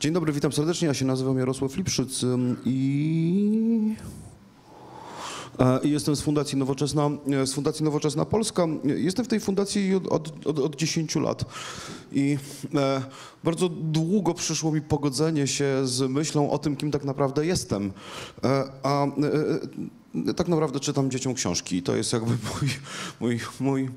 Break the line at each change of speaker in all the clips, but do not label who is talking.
Dzień dobry, witam serdecznie. Ja się nazywam Jarosław Lipszyc e, i jestem z Fundacji Nowoczesna, e, z Fundacji Nowoczesna Polska. Jestem w tej fundacji od, od, od, od 10 lat i e, bardzo długo przyszło mi pogodzenie się z myślą o tym, kim tak naprawdę jestem. A tak naprawdę czytam dzieciom książki. To jest jakby mój, mój, mój,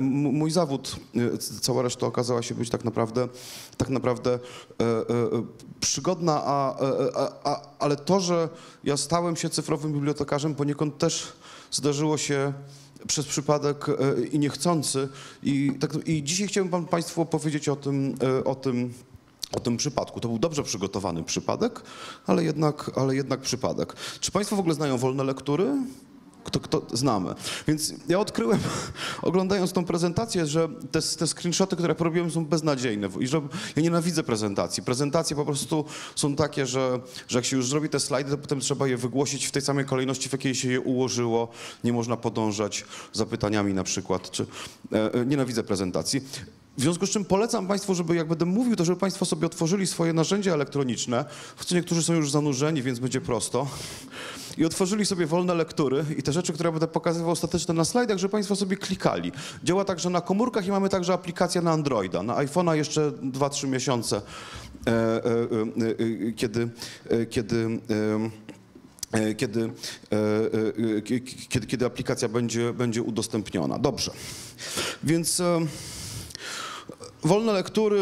mój zawód. E, Cała reszta okazała się być tak naprawdę, tak naprawdę e, e, e, przygodna, a, e, a, a, ale to, że ja stałem się cyfrowym bibliotekarzem poniekąd też zdarzyło się przez przypadek e, i niechcący. I, tak, I dzisiaj chciałbym Państwu opowiedzieć o tym, e, o tym, o tym przypadku. To był dobrze przygotowany przypadek, ale jednak, ale jednak przypadek. Czy Państwo w ogóle znają wolne lektury? Kto, kto znamy. Więc ja odkryłem, oglądając tą prezentację, że te, te screenshoty, które porobiłem, są beznadziejne. I że ja nienawidzę prezentacji. Prezentacje po prostu są takie, że, że jak się już zrobi te slajdy, to potem trzeba je wygłosić w tej samej kolejności, w jakiej się je ułożyło. Nie można podążać za pytaniami na przykład. Czy, e, e, nienawidzę prezentacji. W związku z czym polecam Państwu, żeby jak będę mówił, to żeby Państwo sobie otworzyli swoje narzędzia elektroniczne, w co niektórzy są już zanurzeni, więc będzie prosto, i otworzyli sobie wolne lektury i te rzeczy, które będę pokazywał ostateczne na slajdach, żeby Państwo sobie klikali. Działa także na komórkach i mamy także aplikację na Androida. Na iPhone'a jeszcze 2-3 miesiące, kiedy, kiedy kiedy, kiedy, kiedy aplikacja będzie, będzie udostępniona. Dobrze. Więc e, wolne lektury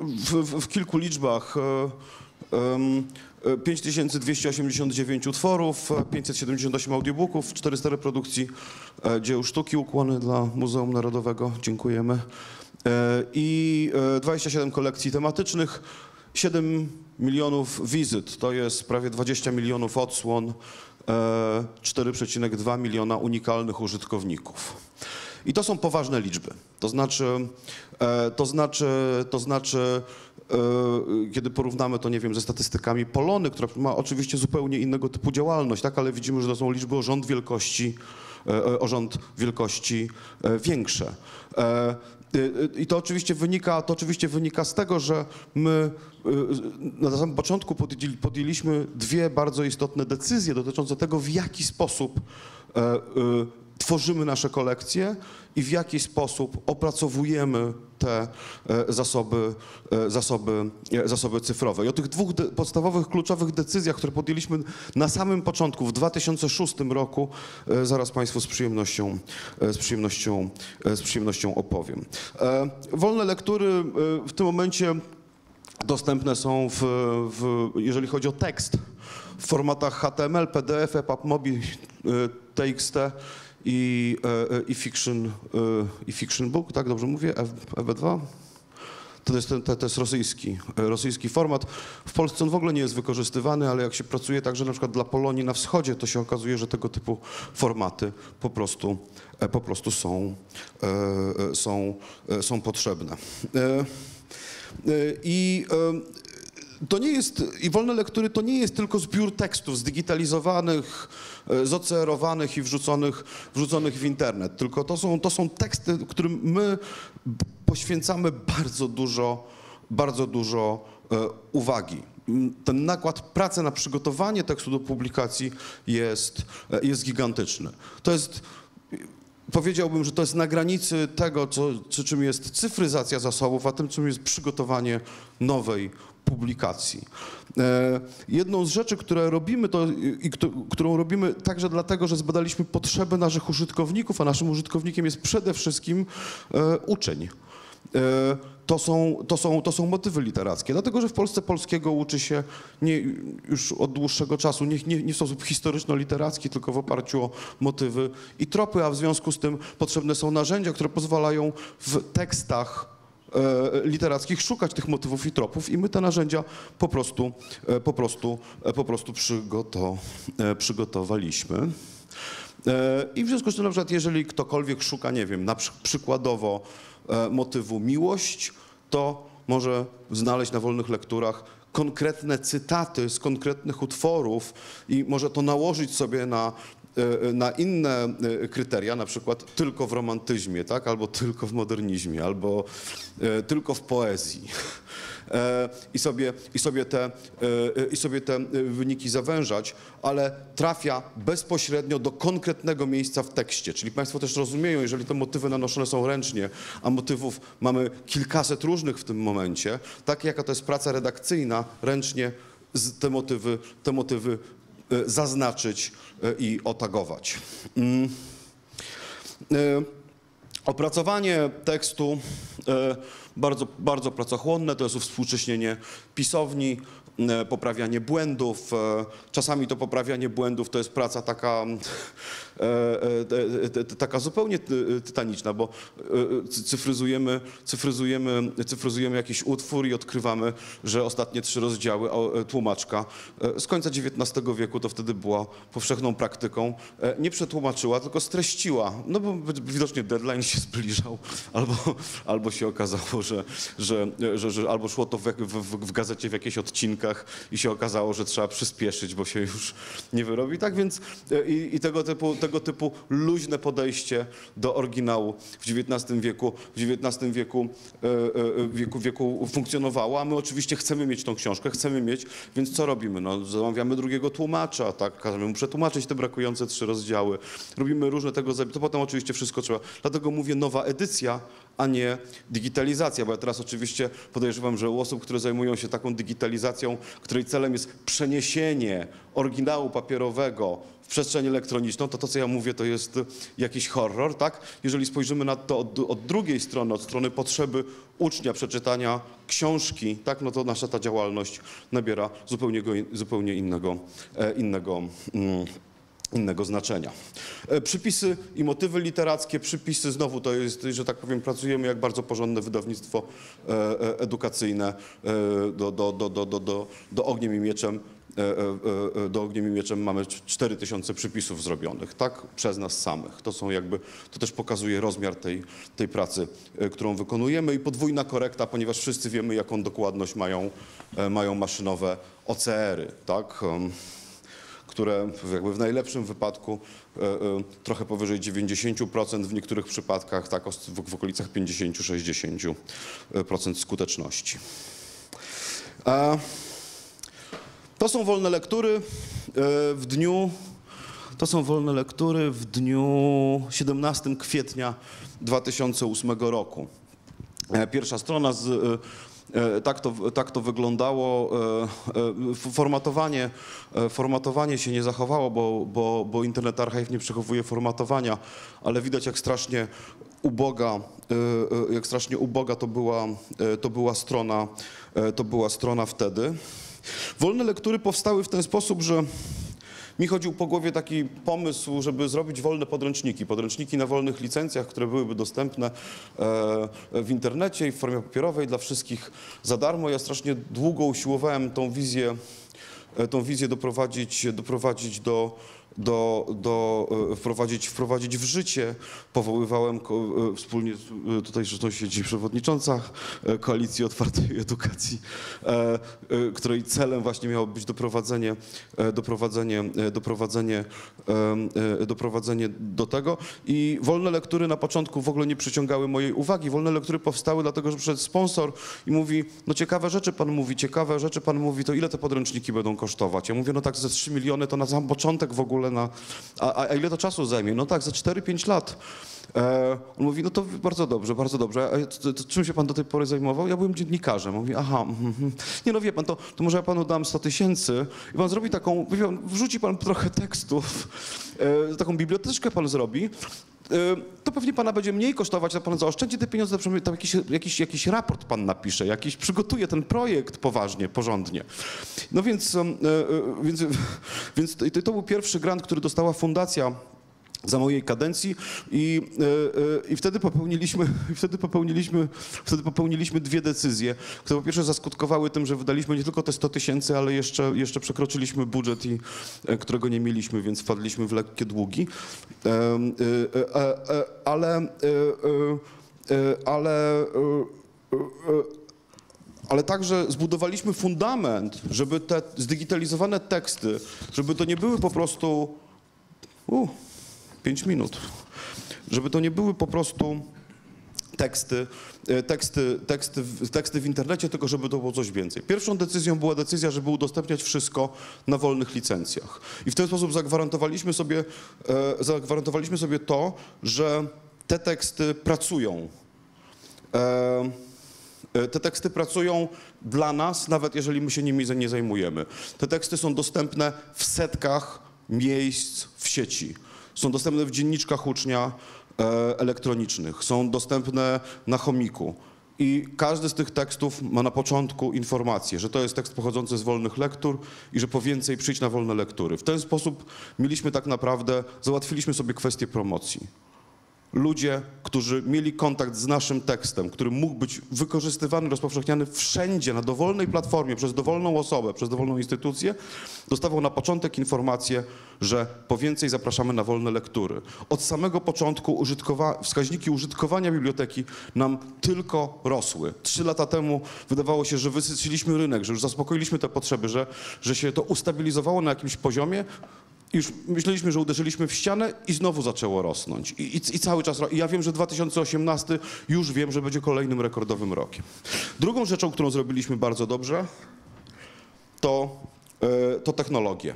w, w, w kilku liczbach. e, em, e, 5289 utworów, e, 578 audiobooków, 400 reprodukcji e, dzieł sztuki, ukłony dla Muzeum Narodowego, dziękujemy. E, I e, 27 kolekcji tematycznych, 7 milionów wizyt, to jest prawie 20 milionów odsłon, e, 4,2 miliona unikalnych użytkowników. I to są poważne liczby. To znaczy, e, to znaczy, to znaczy e, kiedy porównamy to, nie wiem, ze statystykami Polony, która ma oczywiście zupełnie innego typu działalność, tak, ale widzimy, że to są liczby o rząd wielkości, e, o rząd wielkości większe. I to oczywiście wynika, to oczywiście wynika z tego, że my na samym początku podjęli- podjęliśmy dwie bardzo istotne decyzje dotyczące tego, w jaki sposób tworzymy nasze kolekcje i w jaki sposób opracowujemy te e, zasoby, e, zasoby, e, zasoby cyfrowe. I o tych dwóch podstawowych, kluczowych decyzjach, które podjęliśmy na samym początku, w 2006 roku, zaraz Państwu z przyjemnością, z przyjemnością, z przyjemnością opowiem. Wolne lektury w tym momencie dostępne są, w, w, jeżeli chodzi o tekst, w formatach HTML, PDF, EPUB, MOBI, TXT i, e, e, i, fiction, e, i Fiction Book, tak dobrze mówię? F, FB2? To jest, ten, to jest rosyjski, rosyjski format. W Polsce on w ogóle nie jest wykorzystywany, ale jak się pracuje także na przykład dla Polonii na wschodzie, to się okazuje, że tego typu formaty po prostu, po prostu są, są, są potrzebne. I to nie jest, i wolne lektury to nie jest tylko zbiór tekstów zdigitalizowanych, e, zocerowanych i wrzuconych, wrzuconych w internet, tylko to są, to są teksty, którym my poświęcamy bardzo dużo, bardzo dużo e, uwagi. M, Ten nakład pracy na przygotowanie tekstu do publikacji jest, e, jest gigantyczny. To jest Powiedziałbym, że to jest na granicy tego, co, czym jest cyfryzacja zasobów, a tym, czym jest przygotowanie nowej publikacji. E, jedną z rzeczy, które robimy, to, i, któ- którą robimy także dlatego, że zbadaliśmy potrzeby naszych użytkowników, a naszym użytkownikiem jest przede wszystkim e, uczeń. E, To są, to, są, to są motywy literackie, dlatego że w Polsce polskiego uczy się nie, już od dłuższego czasu, nie, nie, nie w sposób historyczno-literacki, tylko w oparciu o motywy i tropy, a w związku z tym potrzebne są narzędzia, które pozwalają w tekstach literackich szukać tych motywów i tropów i my te narzędzia po prostu, e, po prostu, e, po prostu przygoto, e, przygotowaliśmy. E, I w związku z tym, na przykład, jeżeli ktokolwiek szuka, nie wiem, na przy, przykładowo e, motywu miłość, to może znaleźć na wolnych lekturach konkretne cytaty z konkretnych utworów i może to nałożyć sobie na e, na inne e, kryteria, na przykład tylko w romantyzmie, tak? albo tylko w modernizmie, albo e, tylko w poezji. E, I sobie, i, sobie te, e, I sobie te wyniki zawężać, ale trafia bezpośrednio do konkretnego miejsca w tekście. Czyli Państwo też rozumieją, jeżeli te motywy nanoszone są ręcznie, a motywów mamy kilkaset różnych w tym momencie, tak jaka to jest praca redakcyjna, ręcznie te motywy, te motywy e, zaznaczyć e, i otagować. Mm. E, Opracowanie tekstu bardzo, bardzo pracochłonne, to jest uwspółcześnienie pisowni, poprawianie błędów. e, Czasami to poprawianie błędów to jest praca taka, e, e, taka zupełnie ty- tytaniczna, bo cy- cyfryzujemy, cyfryzujemy, cyfryzujemy jakiś utwór i odkrywamy, że ostatnie trzy rozdziały tłumaczka z końca XIX wieku to wtedy była powszechną praktyką. Nie przetłumaczyła, tylko streściła. No bo widocznie deadline się zbliżał, albo, albo się okazało, że, że, że, że albo szło to w, w, w gazecie w jakichś odcinkach i się okazało, że trzeba przyspieszyć, bo się już nie wyrobi. Tak więc e, i, i tego, typu, tego typu luźne podejście do oryginału w XIX wieku, w XIX wieku, e, e, wieku, wieku funkcjonowało, a my oczywiście chcemy mieć tą książkę, chcemy mieć, więc co robimy? No, zamawiamy drugiego tłumacza, tak, każemy mu przetłumaczyć te brakujące trzy rozdziały. Robimy różne tego, to potem oczywiście wszystko trzeba. Dlatego mówię nowa edycja, a nie digitalizacja, bo ja teraz oczywiście podejrzewam, że u osób, które zajmują się taką digitalizacją, której celem jest przeniesienie oryginału papierowego w przestrzeń elektroniczną, to to, co ja mówię, to jest jakiś horror, tak? Jeżeli spojrzymy na to od, od drugiej strony, od strony potrzeby ucznia przeczytania książki, tak, no to nasza ta działalność nabiera zupełnie, go- zupełnie innego, e, innego mm, innego znaczenia. E, Przypisy i motywy literackie, przypisy znowu to jest, że tak powiem, pracujemy jak bardzo porządne wydawnictwo e, e, edukacyjne do, do, do, do, do, do, do ogniem i mieczem. Do ogniem i mieczem mamy 4000 przypisów zrobionych, tak, przez nas samych. To są jakby, to też pokazuje rozmiar tej, tej pracy, którą wykonujemy i podwójna korekta, ponieważ wszyscy wiemy, jaką dokładność mają, mają maszynowe OCR-y, tak. Które jakby w najlepszym wypadku e, e, trochę powyżej 90%, w niektórych przypadkach tak w, okolicach 50-60% skuteczności. To są wolne lektury e, w dniu to są wolne lektury w dniu 17 kwietnia 2008 roku. Pierwsza strona z, tak, to, tak to wyglądało. E, e, Formatowanie, e, formatowanie się nie zachowało, bo, bo, bo Internet Archive nie przechowuje formatowania, ale widać jak strasznie uboga, e, e, jak strasznie uboga to była, e, to była strona, e, to była strona wtedy. Wolne lektury powstały w ten sposób, że mi chodził po głowie taki pomysł, żeby zrobić wolne podręczniki. Podręczniki na wolnych licencjach, które byłyby dostępne e, w internecie i w formie papierowej dla wszystkich za darmo. Ja strasznie długo usiłowałem tą wizję, e, tą wizję doprowadzić, doprowadzić do, do, do e, wprowadzić, wprowadzić w życie. Powoływałem e, wspólnie, e, tutaj zresztą siedzi przewodnicząca Koalicji Otwartej Edukacji, której celem właśnie miało być doprowadzenie, doprowadzenie, doprowadzenie, doprowadzenie do tego. I wolne lektury na początku w ogóle nie przyciągały mojej uwagi. Wolne lektury powstały dlatego, że przyszedł sponsor i mówi, no ciekawe rzeczy pan mówi, ciekawe rzeczy pan mówi, to ile te podręczniki będą kosztować? Ja mówię, no tak ze 3 miliony to na sam początek w ogóle, na, a, a ile to czasu zajmie? No tak, za 4-5 lat. E, on mówi, no to bardzo dobrze, bardzo dobrze. A to, to, czym się pan do tej pory zajmował? Ja byłem dziennikarzem. Mówi, aha, mhm, nie no wie pan, to, to może ja panu dam 100 tysięcy i pan zrobi taką, pan, wrzuci pan trochę tekstów, e, taką biblioteczkę pan zrobi. E, To pewnie pana będzie mniej kosztować, a pan zaoszczędzi te pieniądze, tam jakiś, jakiś, jakiś raport pan napisze, jakiś przygotuje ten projekt poważnie, porządnie. No więc, e, e, więc, więc to, to był pierwszy grant, który dostała fundacja za mojej kadencji i, e, e, i wtedy, popełniliśmy, wtedy, popełniliśmy, wtedy popełniliśmy dwie decyzje, które po pierwsze zaskutkowały tym, że wydaliśmy nie tylko te 100 tysięcy, ale jeszcze, jeszcze przekroczyliśmy budżet, i, e, którego nie mieliśmy, więc wpadliśmy w lekkie długi. Ale, ale ale także zbudowaliśmy fundament, żeby te zdigitalizowane teksty, żeby to nie były po prostu. Uh 5 minut. Żeby to nie były po prostu teksty, e, teksty, teksty, teksty w internecie, tylko żeby to było coś więcej. Pierwszą decyzją była decyzja, żeby udostępniać wszystko na wolnych licencjach. I w ten sposób zagwarantowaliśmy sobie, e, zagwarantowaliśmy sobie to, że te teksty pracują. E, te teksty pracują dla nas, nawet jeżeli my się nimi nie zajmujemy. Te teksty są dostępne w setkach miejsc w sieci. Są dostępne w dzienniczkach ucznia e, elektronicznych, są dostępne na chomiku. I każdy z tych tekstów ma na początku informację, że to jest tekst pochodzący z wolnych lektur i że po więcej przyjść na wolne lektury. W ten sposób mieliśmy tak naprawdę, załatwiliśmy sobie kwestię promocji ludzie, którzy mieli kontakt z naszym tekstem, który mógł być wykorzystywany, rozpowszechniany wszędzie, na dowolnej platformie, przez dowolną osobę, przez dowolną instytucję, dostawał na początek informację, że po więcej zapraszamy na wolne lektury. Od samego początku użytkowa- wskaźniki użytkowania biblioteki nam tylko rosły. Trzy lata temu wydawało się, że wysyciliśmy rynek, że już zaspokoiliśmy te potrzeby, że, że się to ustabilizowało na jakimś poziomie, już myśleliśmy, że uderzyliśmy w ścianę i znowu zaczęło rosnąć. I, i, i cały czas. I ja wiem, że 2018 już wiem, że będzie kolejnym rekordowym rokiem. Drugą rzeczą, którą zrobiliśmy bardzo dobrze, to, e, to technologie.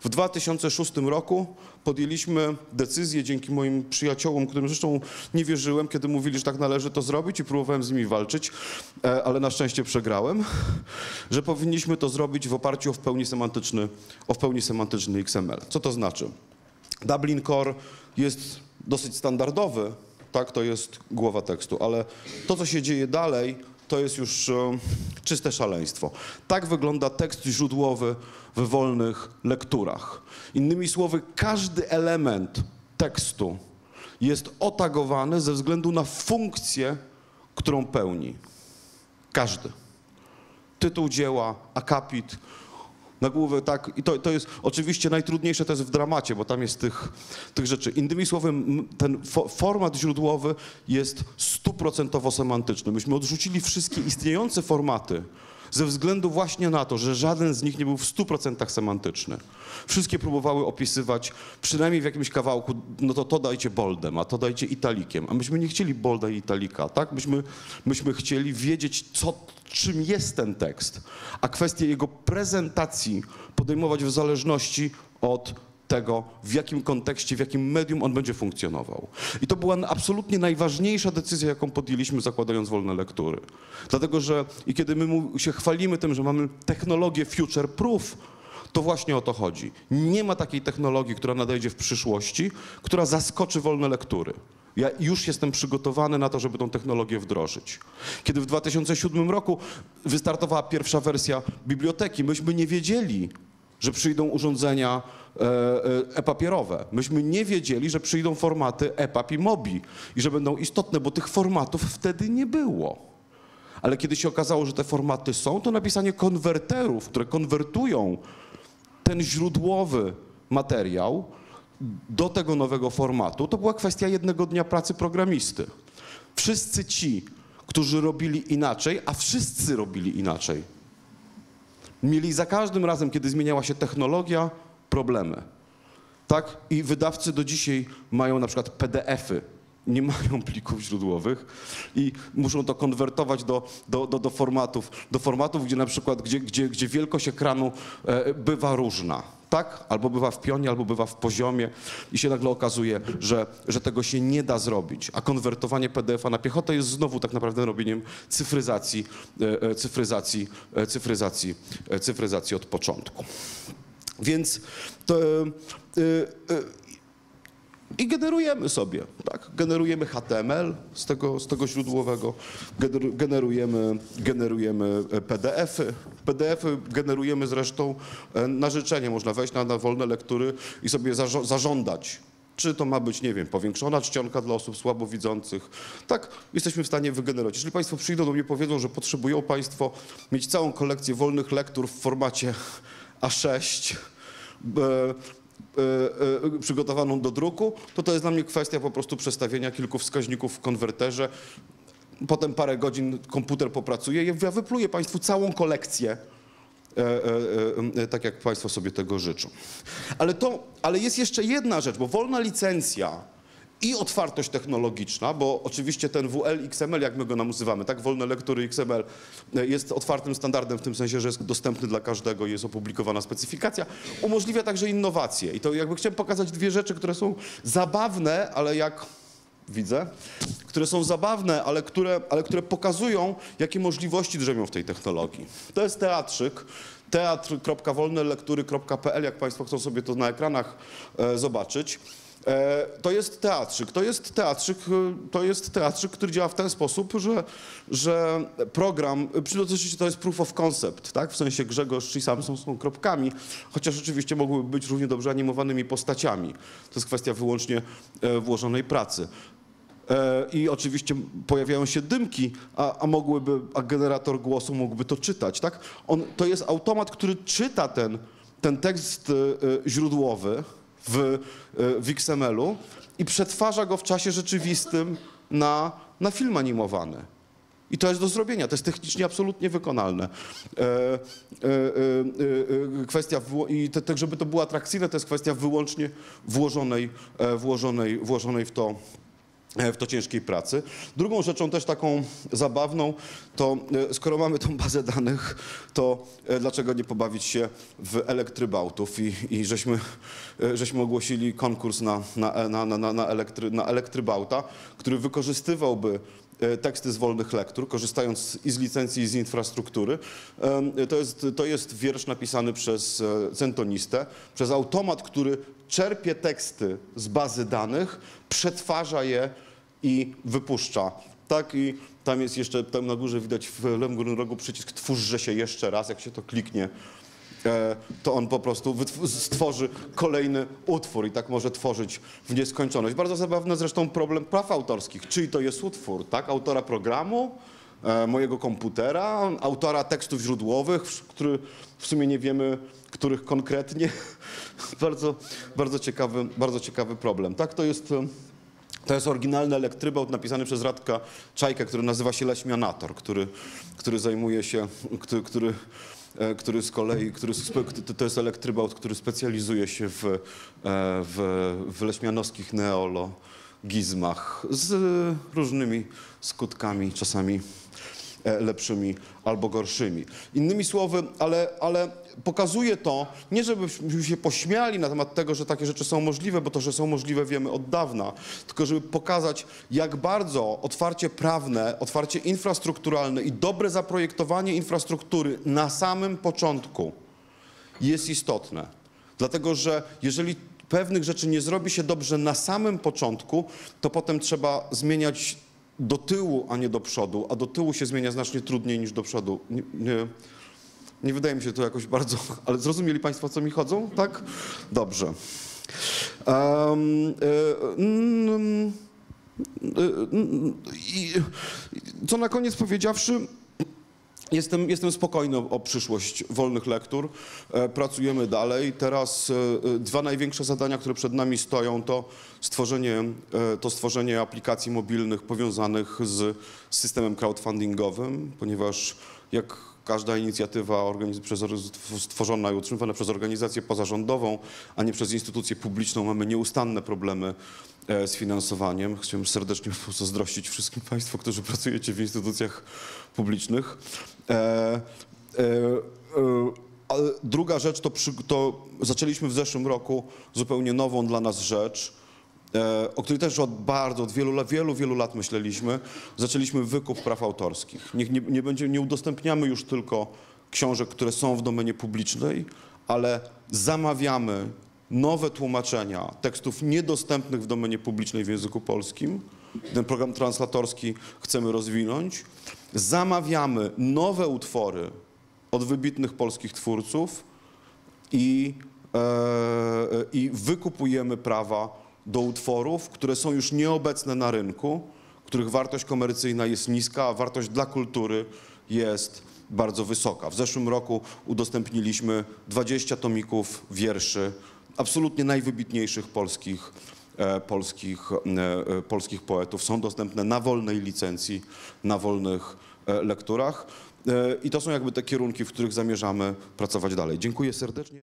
W 2006 roku podjęliśmy decyzję dzięki moim przyjaciołom, którym zresztą nie wierzyłem, kiedy mówili, że tak należy to zrobić i próbowałem z nimi walczyć, e, ale na szczęście przegrałem, że powinniśmy to zrobić w oparciu o w pełni semantyczny, o w pełni semantyczny XML. Co to znaczy? Dublin Core jest dosyć standardowy, tak, to jest głowa tekstu, ale to, co się dzieje dalej, to jest już e, czyste szaleństwo. Tak wygląda tekst źródłowy w wolnych lekturach. Innymi słowy, każdy element tekstu jest otagowany ze względu na funkcję, którą pełni. Każdy. Tytuł dzieła, akapit, nagłówek, tak. I to, to jest oczywiście najtrudniejsze to jest w dramacie, bo tam jest tych, tych rzeczy. Innymi słowy, ten fo, format źródłowy jest stuprocentowo semantyczny. Myśmy odrzucili wszystkie istniejące formaty ze względu właśnie na to, że żaden z nich nie był w 100% semantyczny. Wszystkie próbowały opisywać, przynajmniej w jakimś kawałku, no to to dajcie boldem, a to dajcie italikiem. A myśmy nie chcieli bolda i italika, tak? Myśmy, myśmy chcieli wiedzieć, co, czym jest ten tekst, a kwestię jego prezentacji podejmować w zależności od tego, w jakim kontekście, w jakim medium on będzie funkcjonował. I to była absolutnie najważniejsza decyzja, jaką podjęliśmy, zakładając wolne lektury. Dlatego, że i kiedy my się chwalimy tym, że mamy technologię future proof, to właśnie o to chodzi. Nie ma takiej technologii, która nadejdzie w przyszłości, która zaskoczy wolne lektury. Ja już jestem przygotowany na to, żeby tą technologię wdrożyć. Kiedy w 2007 roku wystartowała pierwsza wersja biblioteki, myśmy nie wiedzieli, że przyjdą urządzenia e-papierowe. Myśmy nie wiedzieli, że przyjdą formaty EPUB i MOBI i że będą istotne, bo tych formatów wtedy nie było. Ale kiedy się okazało, że te formaty są, to napisanie konwerterów, które konwertują ten źródłowy materiał do tego nowego formatu, to była kwestia jednego dnia pracy programisty. Wszyscy ci, którzy robili inaczej, a wszyscy robili inaczej, mieli za każdym razem, kiedy zmieniała się technologia, problemy. Tak? I wydawcy do dzisiaj mają na przykład PDF-y, nie mają plików źródłowych i muszą to konwertować do, do, do, do formatów, do formatów, gdzie na przykład, gdzie, gdzie, gdzie wielkość ekranu e, bywa różna. Tak? Albo bywa w pionie, albo bywa w poziomie i się nagle okazuje, że, że tego się nie da zrobić. A konwertowanie PDF-a na piechotę jest znowu tak naprawdę robieniem cyfryzacji, e, e, cyfryzacji, cyfryzacji, cyfryzacji od początku. Więc to, e, e, i generujemy sobie, tak? Generujemy HTML z tego, z tego źródłowego, gener- generujemy, generujemy e, PDF-y. PDF-y generujemy zresztą e, na życzenie. Można wejść na, na wolne lektury i sobie zarzo- zażądać. Czy to ma być, nie wiem, powiększona czcionka dla osób słabowidzących? Tak, jesteśmy w stanie wygenerować. Jeżeli Państwo przyjdą do mnie i powiedzą, że potrzebują Państwo mieć całą kolekcję wolnych lektur w formacie A6, e, e, e, przygotowaną do druku, to to jest dla mnie kwestia po prostu przestawienia kilku wskaźników w konwerterze. Potem parę godzin komputer popracuje ja wypluję Państwu całą kolekcję tak jak Państwo sobie tego życzą. Ale, to, ale jest jeszcze jedna rzecz, bo wolna licencja i otwartość technologiczna, bo oczywiście ten WL XML, jak my go nazywamy, tak, wolne lektury XML e, jest otwartym standardem w tym sensie, że jest dostępny dla każdego i jest opublikowana specyfikacja, umożliwia także innowacje. I to jakby chciałem pokazać dwie rzeczy, które są zabawne, ale jak widzę, które są zabawne, ale które, ale które pokazują, jakie możliwości drzemią w tej technologii. To jest teatrzyk, teatr.wolnelektury.pl, jak Państwo chcą sobie to na ekranach e, zobaczyć. E, to jest teatrzyk. To jest teatrzyk, e, to jest teatrzyk, który działa w ten sposób, że, że program, przy oczywiście to jest proof of concept, tak? W sensie Grzegorz i Samson są kropkami, chociaż oczywiście mogłyby być równie dobrze animowanymi postaciami. To jest kwestia wyłącznie e, włożonej pracy. I oczywiście pojawiają się dymki, a, a, mogłyby, a generator głosu mógłby to czytać, tak? On, to jest automat, który czyta ten, ten tekst źródłowy, w, e, w XML-u i przetwarza go w czasie rzeczywistym na, na film animowany. I to jest do zrobienia, to jest technicznie absolutnie wykonalne. E, e, e, e kwestia, i te, te, żeby to było atrakcyjne, to jest kwestia wyłącznie włożonej, e, włożonej, włożonej w to w to ciężkiej pracy. Drugą rzeczą też taką zabawną, to e, skoro mamy tą bazę danych, to e, dlaczego nie pobawić się w elektrybautów i, i żeśmy, żeśmy ogłosili konkurs na, na, na, na, na, elektry, na elektrybauta, który wykorzystywałby teksty z wolnych lektur, korzystając i z licencji, i z infrastruktury. To jest, to jest wiersz napisany przez centonistę, przez automat, który czerpie teksty z bazy danych, przetwarza je i wypuszcza. Tak i tam jest jeszcze, tam na górze widać w lewym górnym rogu przycisk twórzże się jeszcze raz, jak się to kliknie, e, to on po prostu stworzy kolejny utwór i tak może tworzyć w nieskończoność. Bardzo zabawny zresztą problem praw autorskich. Czyj to jest utwór, tak? Autora programu, e, mojego komputera, autora tekstów źródłowych, który w sumie nie wiemy, których konkretnie. bardzo, bardzo, ciekawy, bardzo ciekawy problem. Tak, to jest... To jest oryginalny elektrybaut napisany przez Radka Czajkę, który nazywa się Leśmianator, który, który zajmuje się, który, który, e, który z kolei, który, to jest elektrybaut, który specjalizuje się w, e, w, w leśmianowskich neologizmach z różnymi skutkami, czasami lepszymi albo gorszymi. Innymi słowy, ale, ale pokazuje to, nie żebyśmy się pośmiali na temat tego, że takie rzeczy są możliwe, bo to, że są możliwe wiemy od dawna, tylko żeby pokazać, jak bardzo otwarcie prawne, otwarcie infrastrukturalne i dobre zaprojektowanie infrastruktury na samym początku jest istotne. Dlatego, że jeżeli pewnych rzeczy nie zrobi się dobrze na samym początku, to potem trzeba zmieniać do tyłu, a nie do przodu, a do tyłu się zmienia znacznie trudniej niż do przodu. Nie, nie, nie wydaje mi się to jakoś bardzo, ale zrozumieli Państwo, co mi chodzą? Tak? Dobrze. Um, y, y, y, co na koniec powiedziawszy, Jestem, jestem spokojny o, przyszłość wolnych lektur. E, pracujemy dalej. Teraz e, e, dwa największe zadania, które przed nami stoją, to stworzenie, to stworzenie aplikacji mobilnych powiązanych z systemem crowdfundingowym, ponieważ jak każda inicjatywa stworzona i utrzymywana przez organizację pozarządową, a nie przez instytucję publiczną, mamy nieustanne problemy z finansowaniem. Chciałem serdecznie pozazdrościć wszystkim Państwu, którzy pracujecie w instytucjach publicznych. E, e, druga rzecz to, przy, to zaczęliśmy w zeszłym roku zupełnie nową dla nas rzecz, E, o której też od bardzo, od wielu, wielu, wielu lat myśleliśmy, zaczęliśmy wykup praw autorskich. Nie, nie, będzie, nie udostępniamy już tylko książek, które są w domenie publicznej, ale zamawiamy nowe tłumaczenia tekstów niedostępnych w domenie publicznej w języku polskim. Ten program translatorski chcemy rozwinąć. Zamawiamy nowe utwory od wybitnych polskich twórców i, e, i wykupujemy prawa do utworów, które są już nieobecne na rynku, których wartość komercyjna jest niska, a wartość dla kultury jest bardzo wysoka. W zeszłym roku udostępniliśmy 20 tomików wierszy absolutnie najwybitniejszych polskich, e, polskich, e, e, polskich poetów. Są dostępne na wolnej licencji, na wolnych lekturach. I to są jakby te kierunki, w których zamierzamy pracować dalej. Dziękuję serdecznie.